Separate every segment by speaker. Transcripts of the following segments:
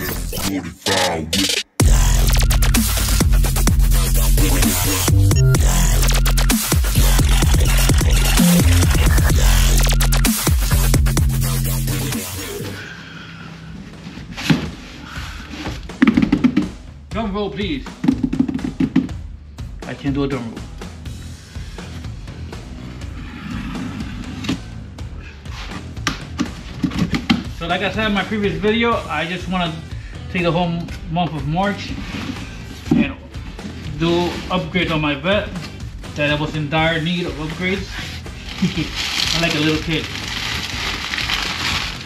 Speaker 1: 745 with
Speaker 2: Drum roll, please. I can't do a drum roll. So like I said in my previous video, I just want to take the whole month of March and do upgrades on my vette that I was in dire need of upgrades. I'm like a little kid.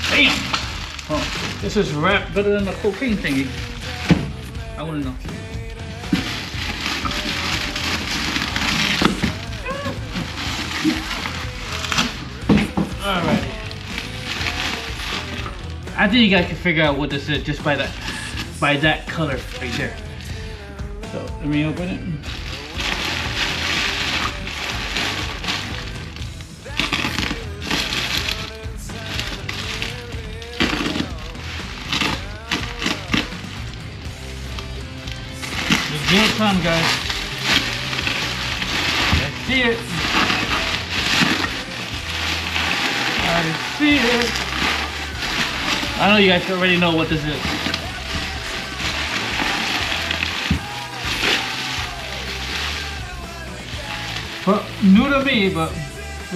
Speaker 2: Damn! Oh, this is wrapped better than the cocaine thingy. I to know. Alrighty. I think you guys can figure out what this is just by that by that color right there. So let me open it. Good time, guys. I see it. I see it. I know you guys already know what this is. But new to me, but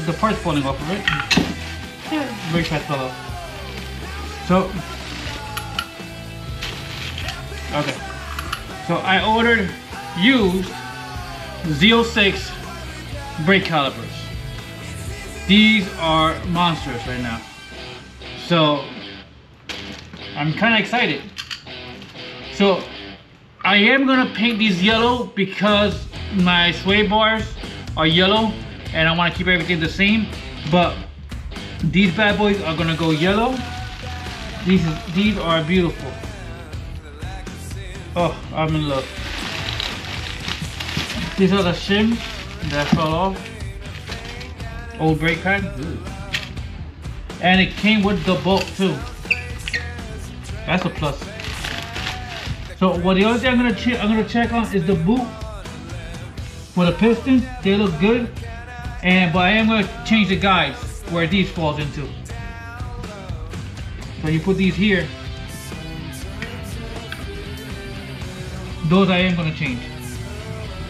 Speaker 2: the parts falling off of it. Yeah, brake pad fell off. So, okay. So I ordered used Z06 brake calipers. These are monsters right now. So I'm kind of excited. So I am gonna paint these yellow because my sway bars are yellow and I want to keep everything the same. But these bad boys are gonna go yellow. These these are beautiful. Oh, I'm in love. These are the shims that fell off. Old brake pad. And it came with the bolt too. That's a plus. So what the other thing I'm gonna check I'm gonna check on is the boot for the pistons. They look good. And but I am gonna change the guides where these falls into. So you put these here. Those I am gonna change.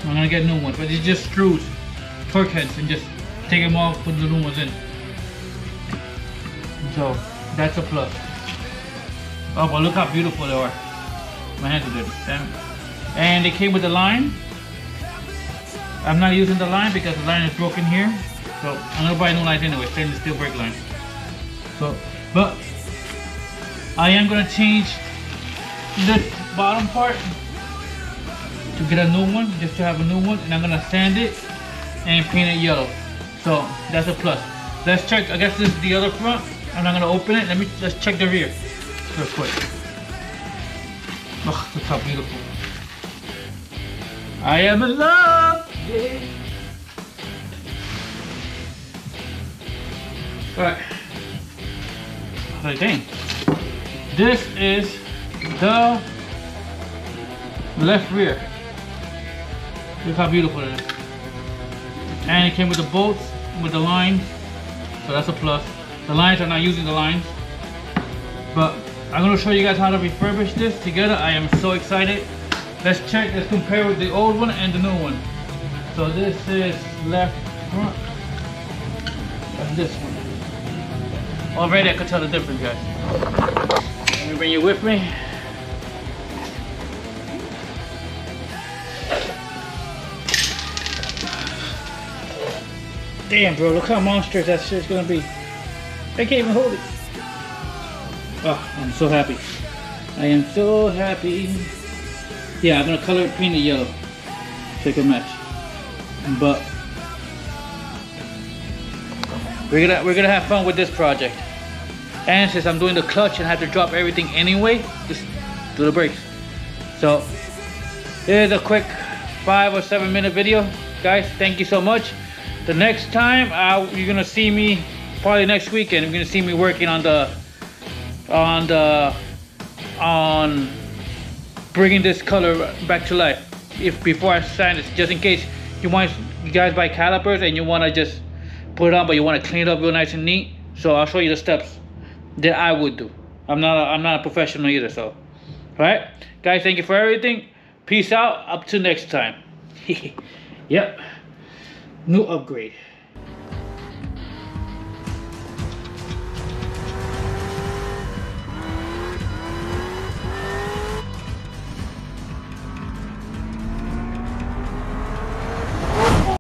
Speaker 2: I'm gonna get new ones, but it's just screws, torque heads, and just take them off, put the new ones in. So that's a plus. Oh, but look how beautiful they are. My hands are dirty. Damn. And they came with the line. I'm not using the line because the line is broken here. So I'm gonna buy new lines anyway, stainless steel brake line. So, but I am gonna change this bottom part to get a new one, just to have a new one, and I'm gonna sand it and paint it yellow. So that's a plus. Let's check. I guess this is the other front. I'm not gonna open it. Let me let's check the rear real quick. Oh, look how beautiful. I am in love. Yeah. All right. Like, dang. This is the left rear. Look how beautiful it is. And it came with the bolts, with the lines. So that's a plus. The lines are not using the lines. But I'm gonna show you guys how to refurbish this together. I am so excited. Let's check, let's compare with the old one and the new one. So this is left front. And this one. Already I could tell the difference guys. Let me bring you with me. Damn bro, look how monstrous that shit's gonna be. I can't even hold it. Oh, I'm so happy. I am so happy. Yeah, I'm gonna color it paint it yellow. So a match. But we're gonna we're gonna have fun with this project. And since I'm doing the clutch and have to drop everything anyway, just do the brakes. So here's a quick five or seven minute video. Guys, thank you so much. The next time uh, you're gonna see me, probably next weekend, you're gonna see me working on the on the on bringing this color back to life. If before I sign it, just in case you want you guys buy calipers and you want to just put it on, but you want to clean it up real nice and neat. So I'll show you the steps that I would do. I'm not a, I'm not a professional either, so. All right, guys, thank you for everything. Peace out. Up to next time. yep. New upgrade.